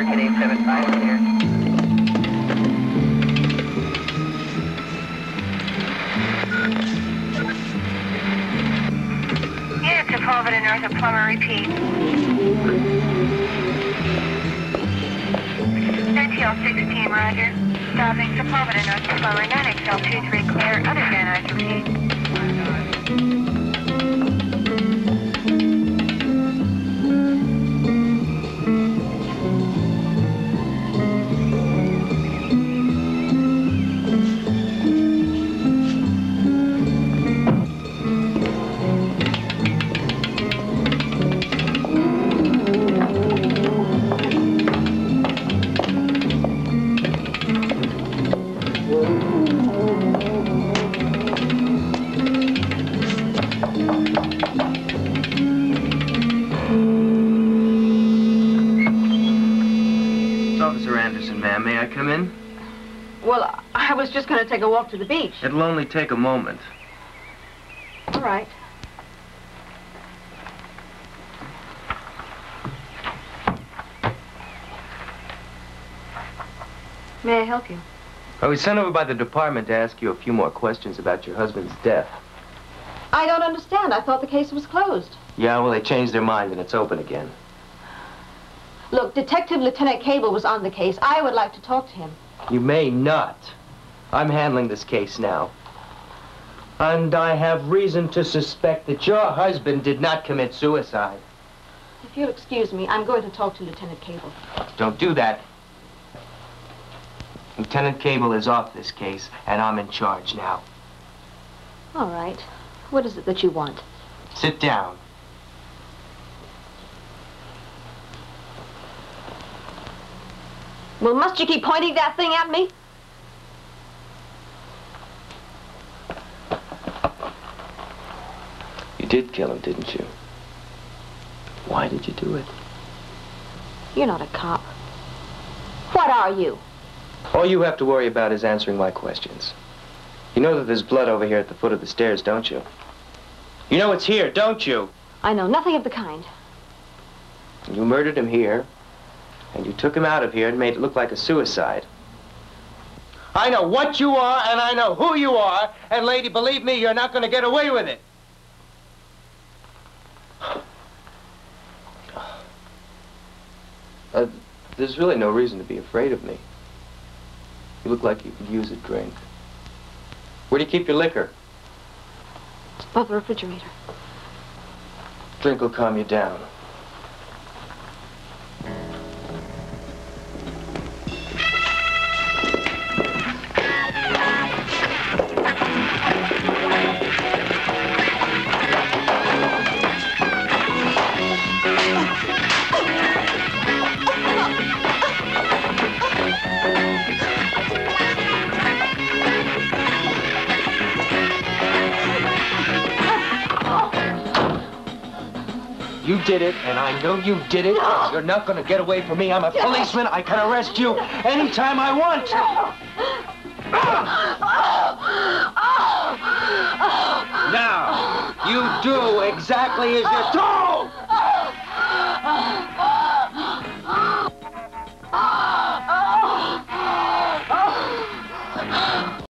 Circuit 875 here. Unit to Fulton North of Plummer, repeat. NTL 16, roger. Stopping to Fulton North of Plummer, 9XL23 clear. Other Van Nuys, repeat. Anderson, ma'am. May I come in? Well, I was just going to take a walk to the beach. It'll only take a moment. All right. May I help you? I was sent over by the department to ask you a few more questions about your husband's death. I don't understand. I thought the case was closed. Yeah, well, they changed their mind and it's open again. Look, Detective Lieutenant Cable was on the case. I would like to talk to him. You may not. I'm handling this case now. And I have reason to suspect that your husband did not commit suicide. If you'll excuse me, I'm going to talk to Lieutenant Cable. Don't do that. Lieutenant Cable is off this case, and I'm in charge now. All right. What is it that you want? Sit down. Well, must you keep pointing that thing at me? You did kill him, didn't you? Why did you do it? You're not a cop. What are you? All you have to worry about is answering my questions. You know that there's blood over here at the foot of the stairs, don't you? You know it's here, don't you? I know nothing of the kind. You murdered him here, and you took him out of here and made it look like a suicide. I know what you are, and I know who you are, and lady, believe me, you're not going to get away with it. Uh, there's really no reason to be afraid of me. You look like you could use a drink. Where do you keep your liquor? It's above the refrigerator. Drink will calm you down. You did it, and I know you did it. You're not going to get away from me. I'm a policeman. I can arrest you anytime I want. Now, you do exactly as you're told.